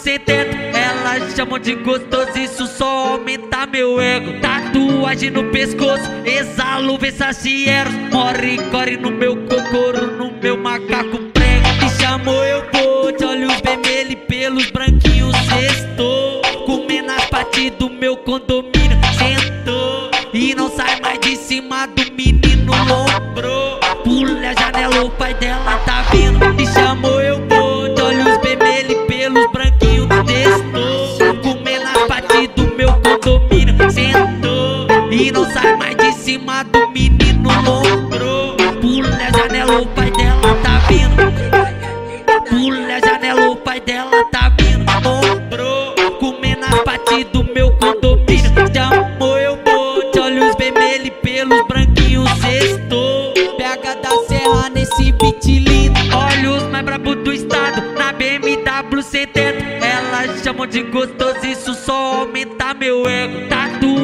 sem teto. Elas chamam de gostoso, isso só aumenta meu ego. Tatuagem no pescoço, exalo Versace Eros. More core no meu cocoro, no meu macaco prego. Me chamou, eu vou, de olhos vermelhos e pelos branquinhos. Sextou, comendo as partes do meu condomínio. Sentou e não sai mais de cima do menino. Lombrou, pula a janela, o pai dela tá e não sai mais de cima do menino. Lombrou, pula a janela, o pai dela tá vindo. Pula a janela, o pai dela tá vindo. Lombrou, comendo as partes do meu condomínio. Chamou, eu vou, de olhos vermelhos pelos branquinhos. Sextou, pega da serra nesse beat lindo. Olhos mais brabo do estado, na BMW sem teto. Elas chamam de gostoso, isso só aumenta meu ego.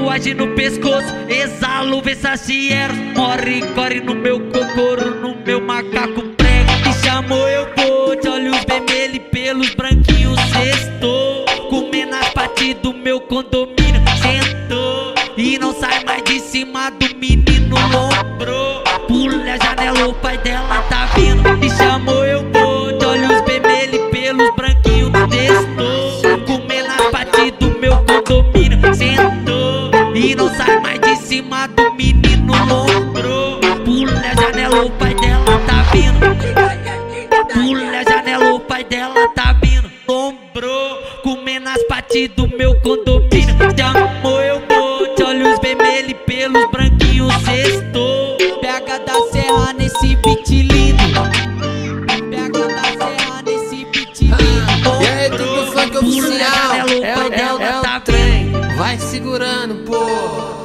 Tatuagem no pescoço, exalo Versace Eros. More core no meu cocoro, no meu macaco prego. Me chamou, eu vou, de olhos vermelhos pelos branquinhos. Sextou, comendo as partes do meu condomínio. Sentou e não sai mais de cima do menino. Lombrou, pula a janela, o pai dela tá vindo. Me chamou, eu vou, de olhos vermelhos pelos branquinhos. Testou, comendo as partes do meu condomínio. Sentou e não sai mais de cima do menino. Lombrou, pula a janela, o pai dela tá vindo. Pula a janela, o pai dela tá vindo. Lombrou, comendo as partes do meu condomínio. Chamou, eu vou, de olhos vermelhos e pelos branquinhos. Sextou, pega da serra nesse beat lindo. Pega da serra nesse beat lindo. Aí, tudo funk Pula a janela, o É, pai é, dela é tá o trem. Vai segurando, pô.